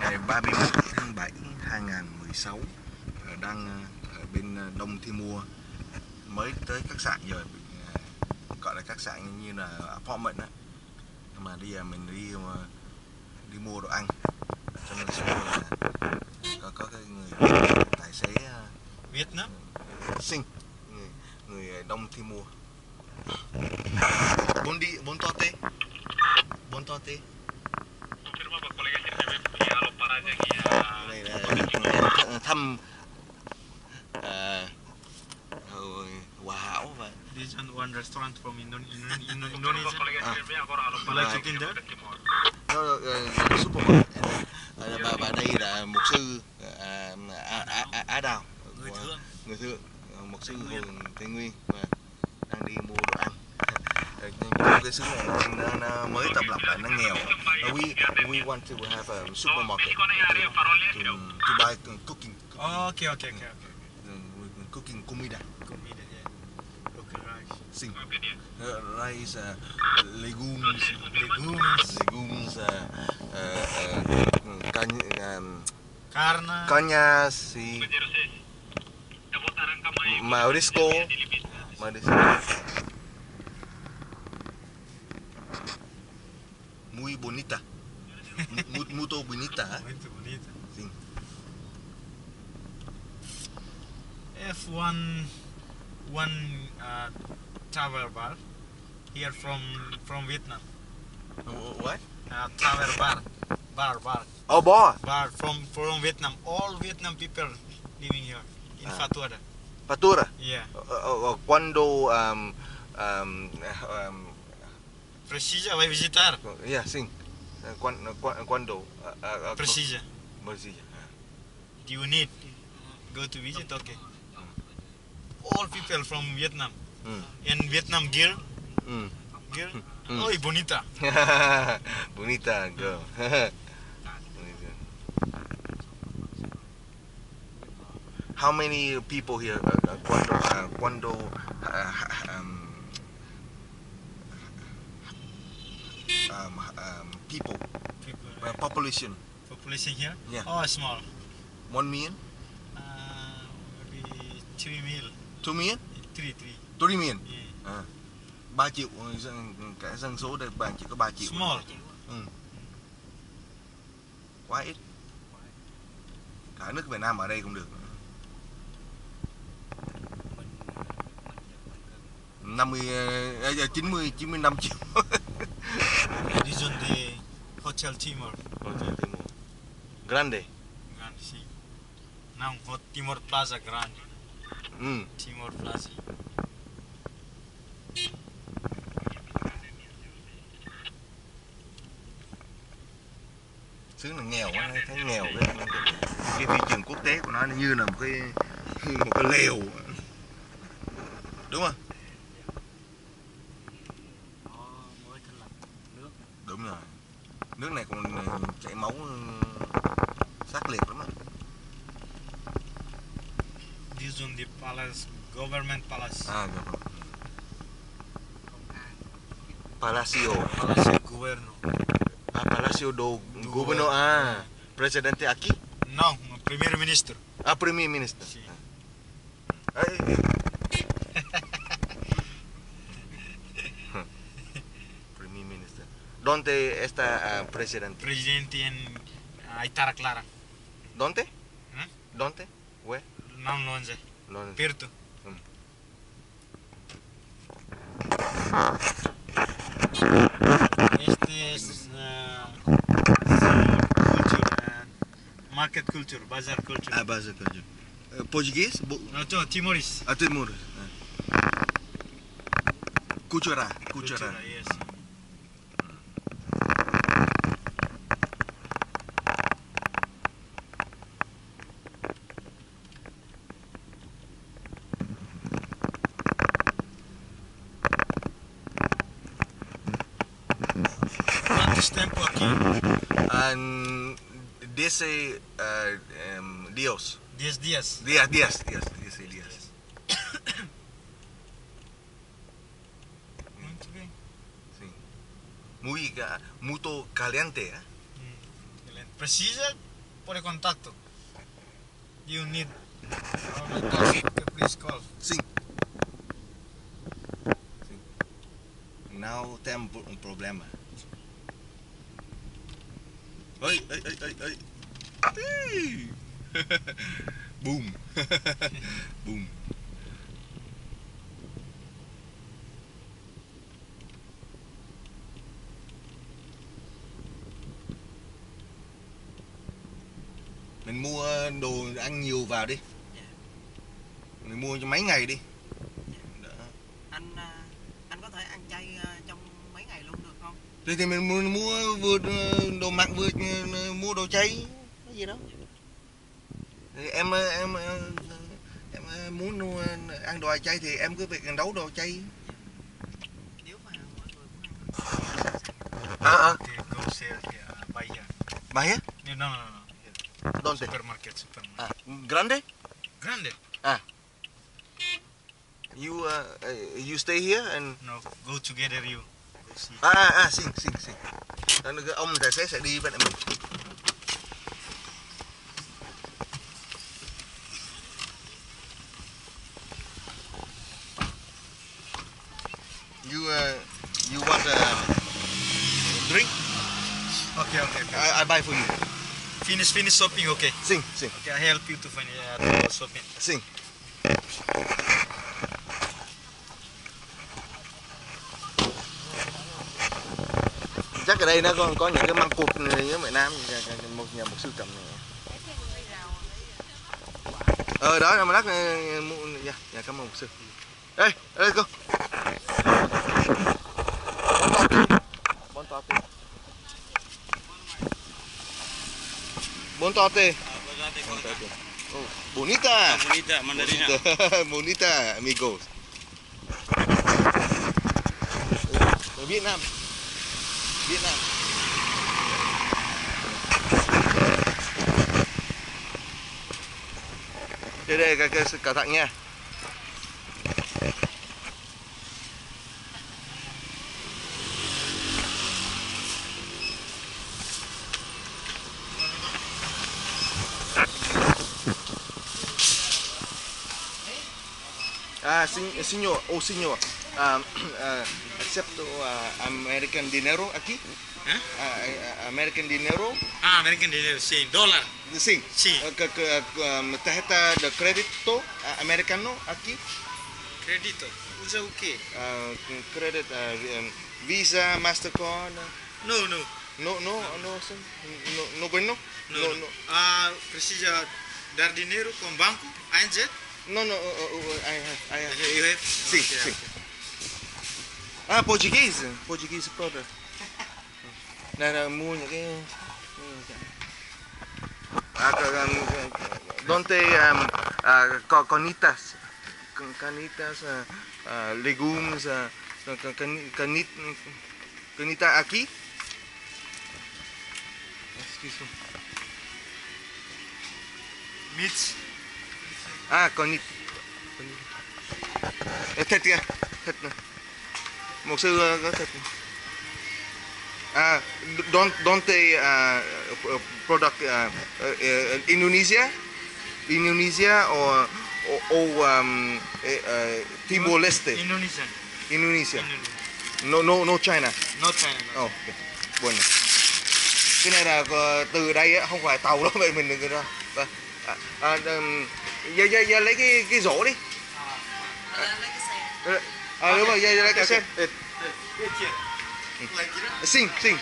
ngày 31 tháng 7 2016 ờ, đang ờ, ở bên ờ, Đông Timor mới tới khách sạn rồi gọi là khách sạn như là apartment á. Mà bây giờ mình đi đi mua đồ ăn. Cho nên số là có có cái người tài xế ờ, Vietnam. sinh người, người Đông Timor bốn đi bốn to tê. Bốn to tê Confirma pak kolega kita ya lo para aja ya. đây là thăm à, ờ, Hòa Hảo và This one one restaurant from Indon Indo- Indo- Confirma Indonesia. kolega Ah. kita ya orang lo You para like aja to eat there? Timor. nó uh, supermarket. Ờ, và và đây là mục sư à, Á, Á, Đào. Người thương. người thượng ờ, mục sư hồn Tây Nguyên và đang đi mua đồ ăn. Cái xứ này nó, nó, mới tập lập lại nó nghèo. We we want to have a supermarket to, to buy oke oke oke oke Cooking comida. Comida ya. Okay, rice. sing Uh, rice, uh, legumes, legumes, legumes, uh, uh, uh, can, um, Carna. Cañas, sí. Maurisco. Maurisco. From from Vietnam. Uh, what Uh, tower bar, bar, bar, oh bo bar from from Vietnam. All Vietnam people living here in Ah. Fatuada. Fatura Yeah. uh, uh, cuando um, um, um, Precisa vai visitar. yeah sim Uh, cuan- uh, cuan- cuando uh, uh, uh, Precisa. Precisa. Do you need go to visit? Okay. All people from Vietnam. Mm. And Vietnam girl, Mm. Girl. Mm. Oi, bonita. Bonita girl. How many people here? Uh, uh, cuando, uh, cuando uh, um, um, um, people, People, uh, population, population here? Yeah. Oh, small. one million, Uh, maybe three mil. two million, Three, three. three million. Yeah. À, 3 triệu ờ, dân, cả dân số đây bạn chỉ có 3 triệu. Small. Quá ít. Cả nước Việt Nam ở đây cũng được. 50 ờ, ờ, 90 95 triệu. This one the Hotel Timor. Grande. Grand see. Now Hot Timor Plaza Grand. Ừ. Timor Plaza. Xứ này nghèo nghèo cái, cái thị trường quốc tế của nó như là một cái một cái lều. Đúng không? Đúng rồi. Nước này còn chảy máu ờ, sắc liệt lắm á. This one the palace, government palace. À, dạ vâng. Palacio. Palace Governo. Ah, Palacio do Governo. Ah, presidente aquí? No, primer ministro. Ah, primer ministro. Sí. Ah. primer ministro. ¿Dónde está uh, presidente? Presidente en ah, Aitara Clara. ¿Dónde? ¿Eh? ¿Dónde? ¿Where? No, no sé. No Pirto. Mm. Market culture, bazar culture. Ah, base culture. Uh, Português? Bo- No, to, Timoris. Ah, Timur. Ah. Cultura. Cultura. yes. Quantos tempo aqui? Dice uh, um, Dios. 10 dias. Días, días, días, dice días. Muito bem. Sí. Muy, muito caliente, ¿eh? Hum. Precisa por contato. You need. Please call. Sim. Sim. Não tem um pro- problema. Oi, oi, oi, oi. Boom. Boom. Mình mua đồ ăn nhiều vào đi. Mình mua cho mấy ngày đi. Đỡ. anh à, anh có thể ăn chay à, trong mấy ngày luôn được không Rồi thì mình mua, mua vừa ờ, đồ mặn vừa ờ, mua đồ chay cái gì đó. Thì em ờ, em ờ, em ờ, muốn mua ăn đồ chay thì em cứ việc nấu đồ chay. À à, Okay, go sell here. Buy. No, no, no. Donde? Supermarket, supermarket. À, grande? Grande. You uh, you stay here and No, go together you. Go see. à xin xin xin. Ờ, Ông tài xế sẽ đi với lại mình. You uh, you want a drink? Okay, okay, okay. I, I buy for you. Finish, finish shopping, okay. Sim, sim, Okay, I help you to find uh, shopping. sim. Chắc ở đây nó còn có những cái măng cụt này với Việt Nam như một nhà một sư cầm này. Ờ đó là mà đắt mua dạ, dạ cảm ơn một sư. Ê, ê cô. Bon tote. Oh, bonita. Bonita, mandarina. Bonita, bonita, amigos. Ở Việt Nam. Việt Nam. Đây đây cái, cái cẩn thận nha. Ah, uh, senhor, oh, senhor, um, uh, acepto uh, American dinero aquí. Huh? Uh, uh, uh, American dinero? Ah, American dinero, sí, dólar. Sí. Sí. Uh, uh um, tarjeta de crédito americano aquí. Crédito. Usa o quê? Uh, credit, um, Visa, Mastercard. No, no. No, no, no, no, no bueno. No, no. no. no. Ah, precisa dar no, no, banco, ANZ? Não, não, eu. Sim, sim. Ah, português? Português, pronto. Não, era muito. Ah, Donde um, uh, conitas, canitas, uh, uh, legumes, uh, canita, canita aqui? Esqueci. Meats. À, conit. conit. Thịt kìa, thịt này. Một sư có thịt. này. À, don't don't they uh, product uh, uh, Indonesia, Indonesia or or, or um, uh, Timor Leste, Indonesian. Indonesia. Indonesian. No no no China. Not China. Oh, okay. Bueno. Cái này là ờ, từ đây á, không phải tàu đâu vậy mình đừng ra. Vâng. À, à, um, giờ, giờ, giờ lấy cái cái rổ đi. Ờ, lấy cái xe À đúng rồi, giờ, giờ lấy cái xe. Xin, xin.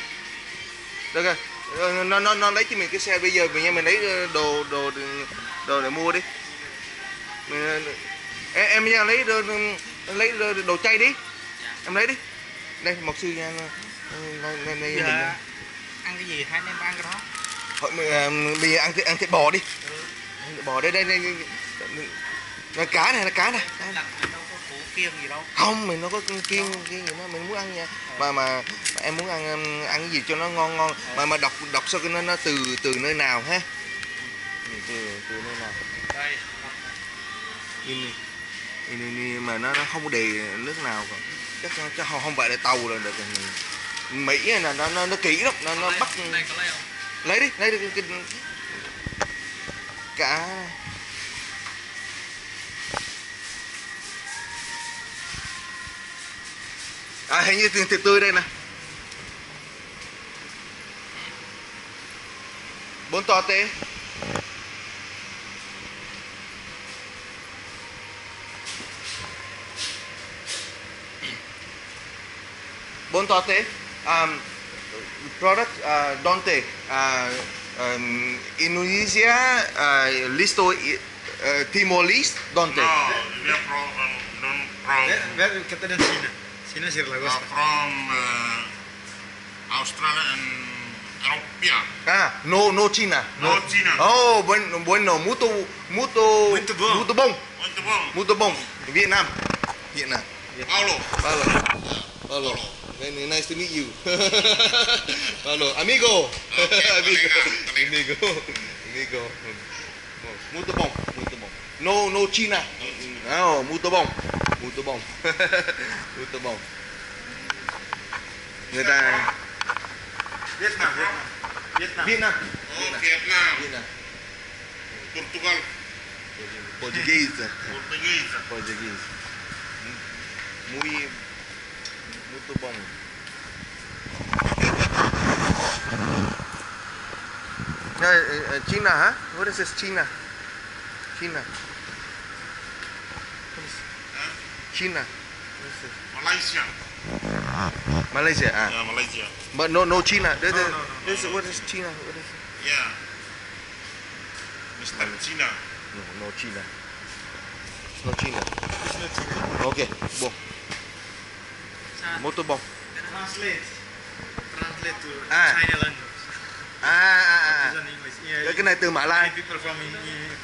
Được rồi. Ờ, Nó nó nó lấy cho mình cái xe bây giờ mình mình lấy ờ, đồ đồ đồ để mua đi. Mình, ờ, em em nha lấy đồ, lấy đồ, đồ chay đi. Em lấy đi. Đây một sư nha. Đây đây ăn cái gì hai anh em ăn cái đó Thôi mình, à, mình ăn thịt ăn thịt bò đi. Thịt bò đây đây đây. Là cá này là cá này. Kiêng gì đâu Không, mình nó có kiêng kiêng gì đó mình muốn ăn nha. Mà mà, mà em muốn ăn um, ăn cái gì cho nó ngon ngon. Mà mà đọc đọc sao cái nó nó từ từ nơi nào ha? Từ từ nơi nào? Đây. In, mà nó nó không có đề nước nào cả. Chắc chắc không, không phải là tàu là được. Mỹ này là nó nó nó kỹ lắm, nó nó bắt lấy đi lấy đi cái, cả. À hình như thịt thịt tươi đây nè. Bốn to tê bốn to tê um, à, product uh, Dante. Uh, um, Indonesia uh, listo uh, Timor Leste Dante No, from um, from Where, where kata dan Cina? Cina Sri uh, Lanka. from uh, Australia and Europea. ah no no China No China. oh bueno bueno mucho mucho Muito bom. mucho bom Muito bom. mucho bom Việt Nam Việt Nam Paulo. Paulo Paulo Very eh, nice to meet you. Paulo amigo. Amigo. colega, amigo. Amigo. Muito bom muito bom no no China. No muito bom muito bom muito bom người ta Vietnam, Vietnam. Vietnam. Oh, Vietnam. Việt Nam Portugal. Portuguese. Portuguese. Muy muito No, uh, uh, China, huh? What is this? China. China. China. Malaysia. Malaysia. Ah. Yeah, Malaysia. But no, no China. This, No, no, no, this is what is China? What is? Yeah. Mr. China. No, no China. No China. It's not China. Okay, bom. Muito bom. Translate. Translate to Ah. China language. À, à, à, à. English. Yeah, Cái- Cái này từ Mã Lai. people from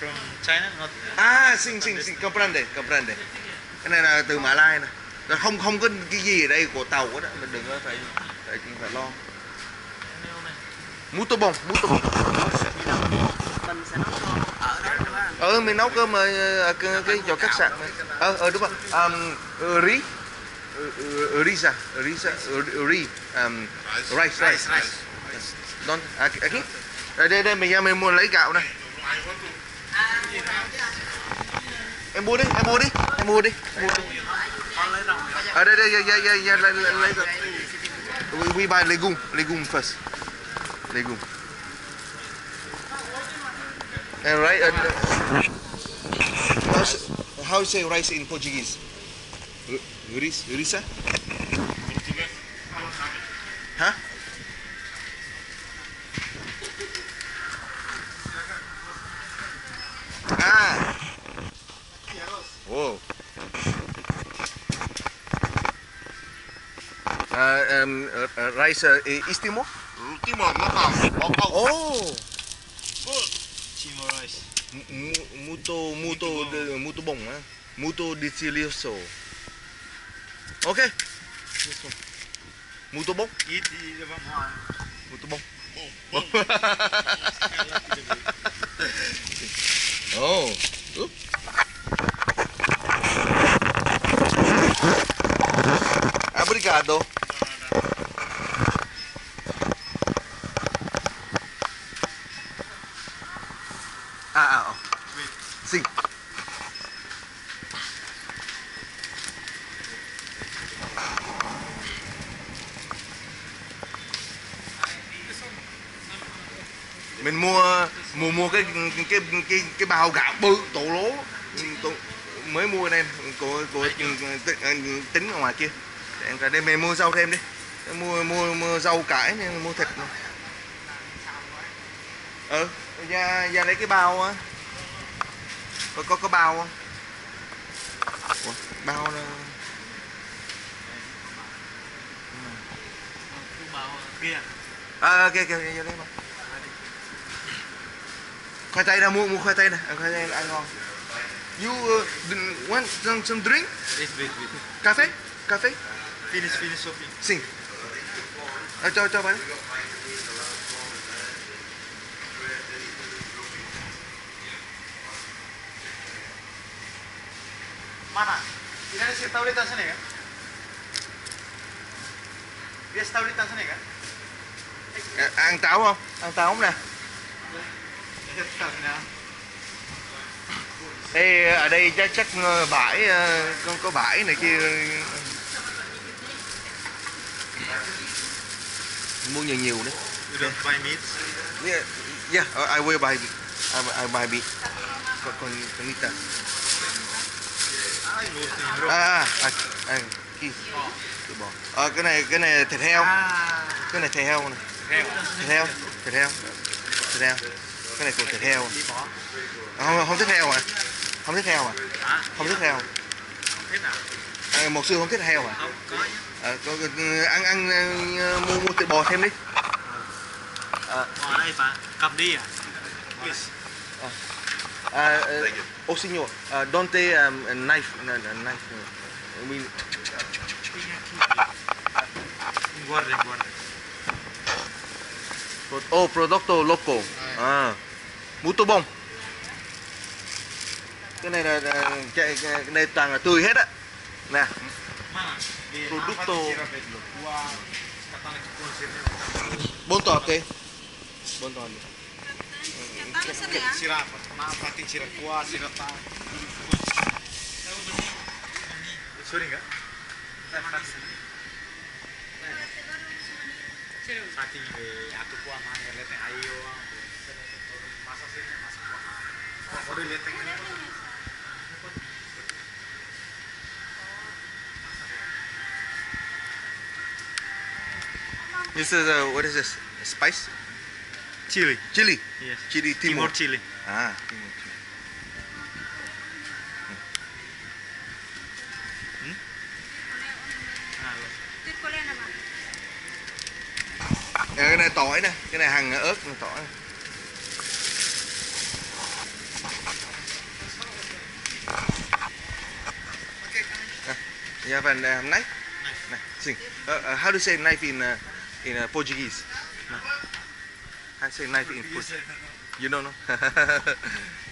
from China not À, xin xin xin comprende, comprende. Cái này là từ Mã Lai. Nó không không có cái gì ở đây của tàu á, mình đừng có phải phải phải lo. Mình sẽ nấu cơm ở đó đúng không Ờ mình nấu cơm ở, cái, cái chỗ khách sạn này. Ờ ờ đúng rồi. Um, ri uh, risa, risa, ri, um, Rice. rice, rice. Don, à, aquí. Đây đây đây mình mình mua lấy gạo này. Em mua đi, em mua đi, em mua đi. Mua đi. ở đây đây yeah, yeah, yeah, lấy lấy lấy we, we buy legume legume first legume and right and how, how you say rice in Portuguese Yuris, Yuris eh? Hah? Ah. Uh, um, uh, uh, rice uh, istimo? Istimo, lokal. Oh. Istimo rice. Muto, muto, muto bong né? Muito. Ok. Muito bom. E, e levamos lá. Muito bom. Bom, bom. oh. Uh. Obrigado. Mua cái cái cái cái bao gạo bự tổ lố. Tổ, mới mua đem của của tính, tính ở ngoài kia. Để em cả đêm mình mua rau thêm đi. Em mua mua mua rau cải nên mua thịt nữa. ừ ra ra lấy cái bao á. Có có có bao không? Ủa, bao Bao kia. à kia kia kia lấy bao khoai tây đâu mua mua khoai tây này À, khoai tây là ăn ngon you uh, want some, some drink Wait, wait, wait. cà phê Finish, finish shopping. xin à, cho cho bạn Mana? Ada si tahu di sana kan? Dia tahu di sana kan? Ăn táo không ăn táo không nè Ê, ở đây chắc chắc ờ, bãi ờ, có, có bãi này kia. Mua nhiều nhiều đấy. You don't buy meat. yeah, yeah I will buy I, I buy meat. Con con con nita to Europe. à à à kia. Tôi bỏ à, cái này cái này thịt heo. Ah, cái này thịt heo này. Heo. thịt heo thịt heo thịt heo cái này của thịt heo à, không không thích heo à không thích heo à không thích heo. À, một sư không thích heo à, à có, có, ăn ăn ờ, mua mua thịt bò thêm đi. Ở đây bà, cầm đi à? À, uh, oh signor uh, don't take um, a knife. No, no, knife. No. I mean Guarda, oh prodotto local à mú tô bông cái này là, chạy cái, này toàn là tươi hết á nè producto bốn tòa apa bốn tòa Gua Sirapat. Kenapa di Ciracua, Sorry enggak? Saking aku kuah mangga leteng ayo. This is uh, what is this spice Chili. chili Yes. chili Timor timor chili. à timor chili. À, cái này tỏi nè cái này hàng ớt tỏi này. You have a uh, knife? Knife. Sing. Uh, uh, how do you say knife in uh, in uh, Portuguese? How do you say knife in Portuguese? You don't know?